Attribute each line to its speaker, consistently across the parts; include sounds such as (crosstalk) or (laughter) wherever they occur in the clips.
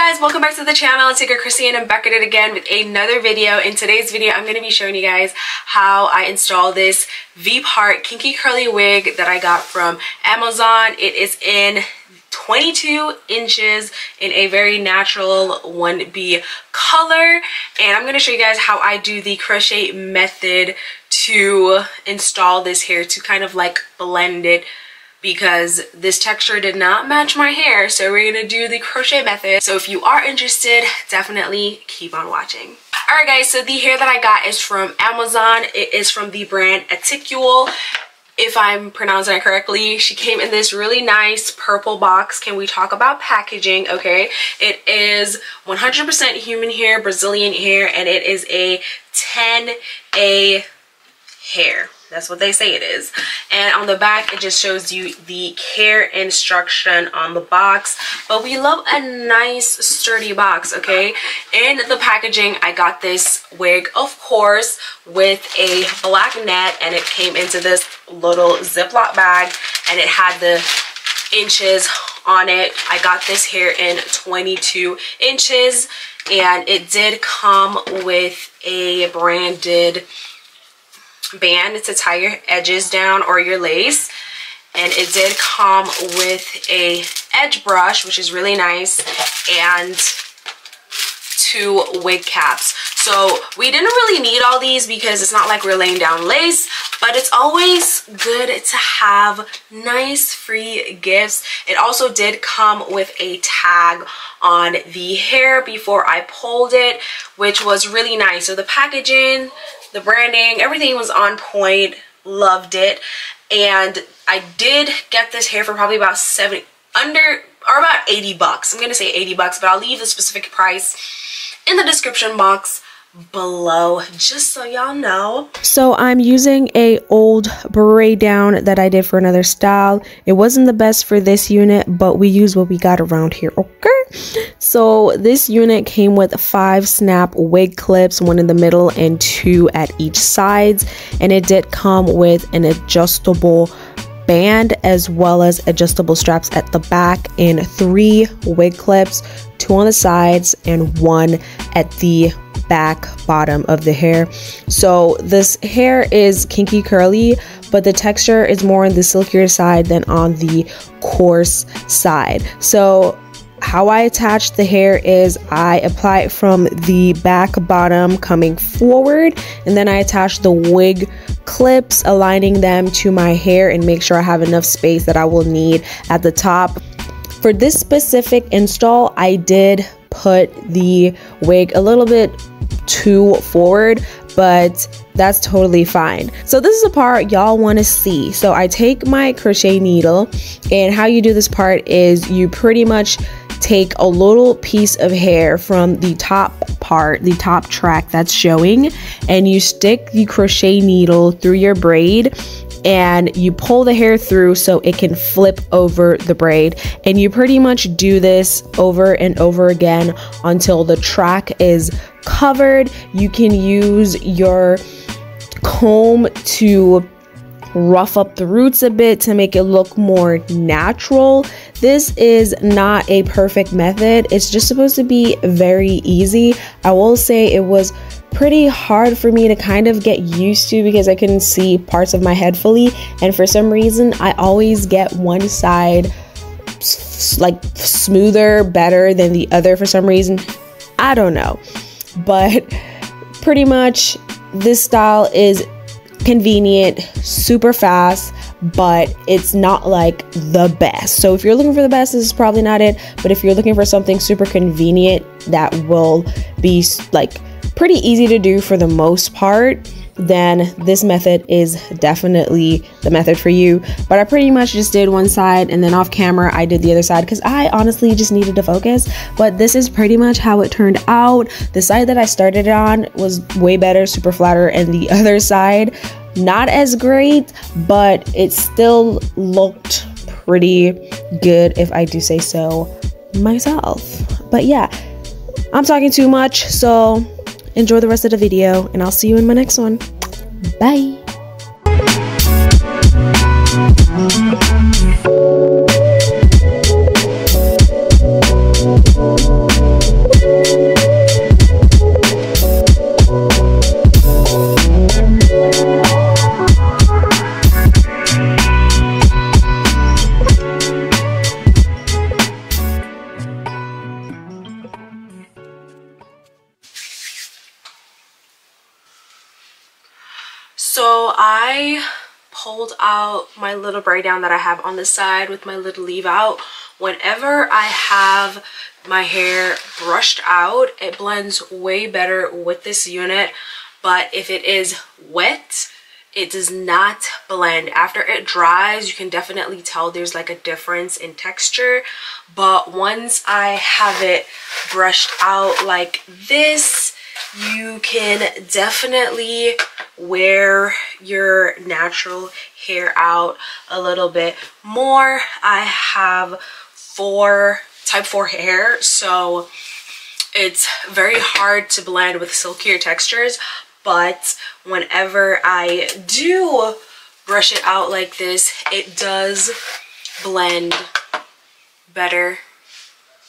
Speaker 1: guys, welcome back to the channel. It's your Krissy and I'm back at it again with another video. In today's video, I'm going to be showing you guys how I install this V-Part Kinky Curly wig that I got from Amazon. It is in 22 inches in a very natural 1B color. And I'm going to show you guys how I do the crochet method to install this hair to kind of like blend it because this texture did not match my hair. So we're gonna do the crochet method. So if you are interested, definitely keep on watching. Alright guys, so the hair that I got is from Amazon. It is from the brand Atikual. If I'm pronouncing it correctly, she came in this really nice purple box. Can we talk about packaging? Okay, it is 100% human hair, Brazilian hair, and it is a 10A hair that's what they say it is. And on the back, it just shows you the care instruction on the box. But we love a nice sturdy box, okay? In the packaging, I got this wig, of course, with a black net. And it came into this little Ziploc bag. And it had the inches on it. I got this hair in 22 inches. And it did come with a branded band to tie your edges down or your lace. And it did come with a edge brush which is really nice and two wig caps. So we didn't really need all these because it's not like we're laying down lace but it's always good to have nice free gifts. It also did come with a tag on the hair before I pulled it which was really nice. So the packaging the branding, everything was on point. Loved it. And I did get this hair for probably about 70, under, or about 80 bucks. I'm going to say 80 bucks, but I'll leave the specific price in the description box below just so y'all know
Speaker 2: so i'm using a old braid down that i did for another style it wasn't the best for this unit but we use what we got around here okay so this unit came with five snap wig clips one in the middle and two at each sides and it did come with an adjustable band as well as adjustable straps at the back and three wig clips two on the sides and one at the back bottom of the hair. So this hair is kinky curly, but the texture is more on the silkier side than on the coarse side. So how I attach the hair is I apply it from the back bottom coming forward and then I attach the wig clips aligning them to my hair and make sure I have enough space that I will need at the top. For this specific install, I did put the wig a little bit too forward but that's totally fine. So this is a part y'all want to see. So I take my crochet needle and how you do this part is you pretty much take a little piece of hair from the top part, the top track that's showing, and you stick the crochet needle through your braid and you pull the hair through so it can flip over the braid. And you pretty much do this over and over again until the track is covered. You can use your comb to rough up the roots a bit to make it look more natural. This is not a perfect method. It's just supposed to be very easy. I will say it was pretty hard for me to kind of get used to because I couldn't see parts of my head fully. And for some reason, I always get one side like smoother, better than the other for some reason. I don't know. But pretty much this style is convenient, super fast, but it's not like the best. So if you're looking for the best, this is probably not it. But if you're looking for something super convenient that will be like pretty easy to do for the most part, then this method is definitely the method for you. But I pretty much just did one side and then off camera I did the other side because I honestly just needed to focus. But this is pretty much how it turned out. The side that I started on was way better, super flatter, and the (laughs) other side not as great, but it still looked pretty good if I do say so myself. But yeah, I'm talking too much, so enjoy the rest of the video and I'll see you in my next one. Bye.
Speaker 1: So I pulled out my little braid down that I have on the side with my little leave out. Whenever I have my hair brushed out, it blends way better with this unit. But if it is wet, it does not blend. After it dries, you can definitely tell there's like a difference in texture. But once I have it brushed out like this, you can definitely wear your natural hair out a little bit more. I have four type 4 hair so it's very hard to blend with silkier textures but whenever I do brush it out like this it does blend better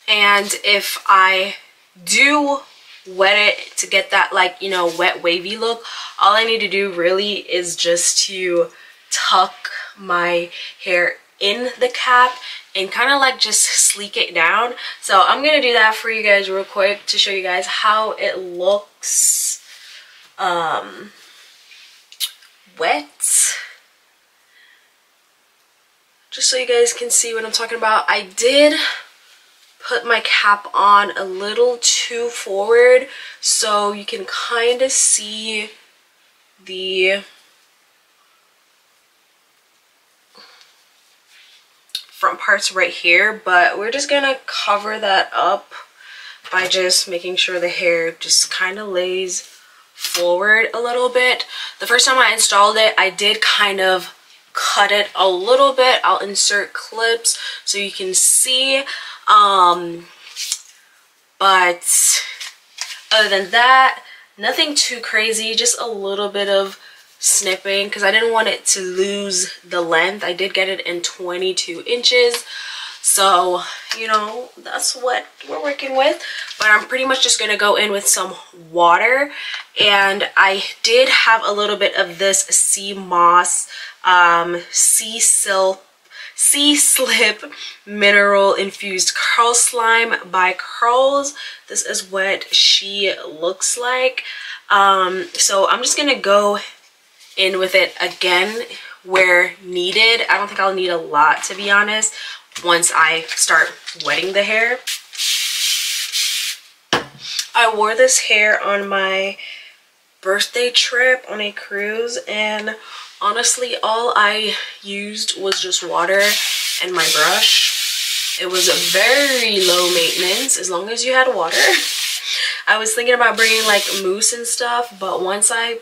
Speaker 1: and if I do wet it to get that like you know wet wavy look. All I need to do really is just to tuck my hair in the cap and kind of like just sleek it down. So I'm gonna do that for you guys real quick to show you guys how it looks um wet. Just so you guys can see what I'm talking about I did put my cap on a little too forward so you can kind of see the front parts right here but we're just gonna cover that up by just making sure the hair just kind of lays forward a little bit. The first time I installed it I did kind of cut it a little bit. I'll insert clips so you can see um, but other than that, nothing too crazy, just a little bit of snipping because I didn't want it to lose the length. I did get it in 22 inches. So, you know, that's what we're working with. But I'm pretty much just going to go in with some water. And I did have a little bit of this sea moss, um, sea silk Sea Slip Mineral Infused Curl Slime by Curls. This is what she looks like. Um, so I'm just going to go in with it again where needed. I don't think I'll need a lot to be honest once I start wetting the hair. I wore this hair on my birthday trip on a cruise and honestly all I used was just water and my brush. It was a very low maintenance as long as you had water. (laughs) I was thinking about bringing like mousse and stuff but once I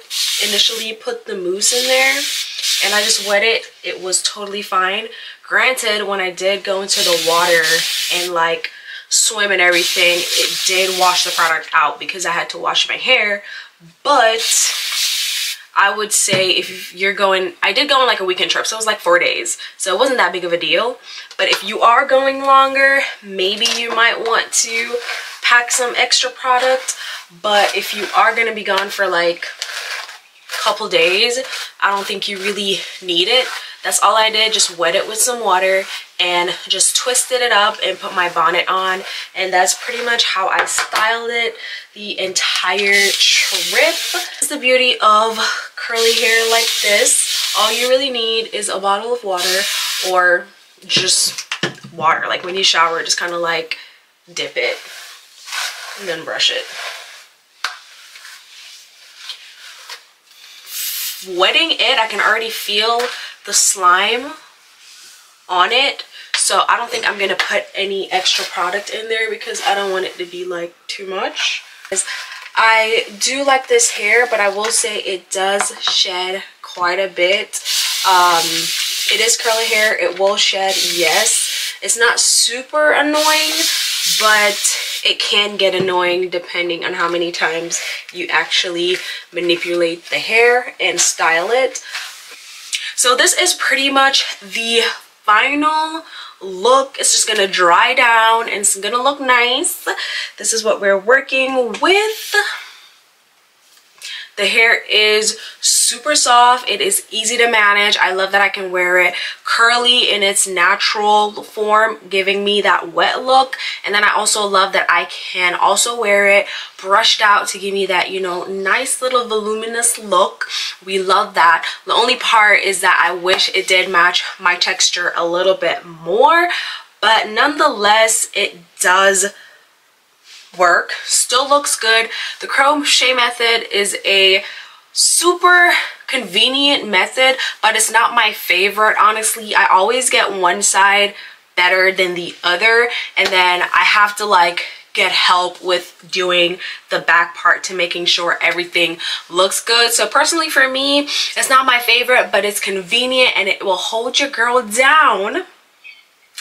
Speaker 1: initially put the mousse in there and I just wet it it was totally fine. Granted when I did go into the water and like swim and everything it did wash the product out because I had to wash my hair but I would say if you're going, I did go on like a weekend trip, so it was like four days. So it wasn't that big of a deal. But if you are going longer, maybe you might want to pack some extra product. But if you are gonna be gone for like a couple days, I don't think you really need it. That's all I did, just wet it with some water and just twisted it up and put my bonnet on. And that's pretty much how I styled it the entire trip. It's the beauty of curly hair like this. All you really need is a bottle of water or just water. Like when you shower, just kind of like dip it and then brush it. Wetting it, I can already feel the slime on it. So I don't think I'm gonna put any extra product in there because I don't want it to be like too much. I do like this hair but I will say it does shed quite a bit. Um it is curly hair. It will shed yes. It's not super annoying but it can get annoying depending on how many times you actually manipulate the hair and style it so this is pretty much the final look. It's just to dry down and it's to look nice. This is what we're working with. The hair is super soft. It is easy to manage. I love that I can wear it curly in its natural form, giving me that wet look. And then I also love that I can also wear it brushed out to give me that, you know, nice little voluminous look we love that the only part is that i wish it did match my texture a little bit more but nonetheless it does work still looks good. The crochet method is a super convenient method but it's not my favorite. Honestly i always get one side better than the other and then i have to like get help with doing the back part to making sure everything looks good. So personally for me, it's not my favorite, but it's convenient and it will hold your girl down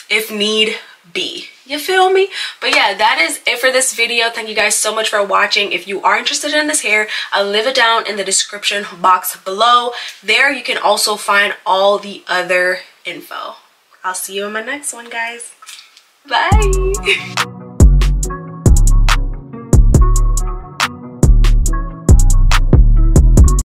Speaker 1: if need be you feel me? But yeah that is it for this video. Thank you guys so much for watching. If you are interested in this hair i'll leave it down in the description box below. There you can also find all the other info. I'll see you in my next one guys. Bye (laughs)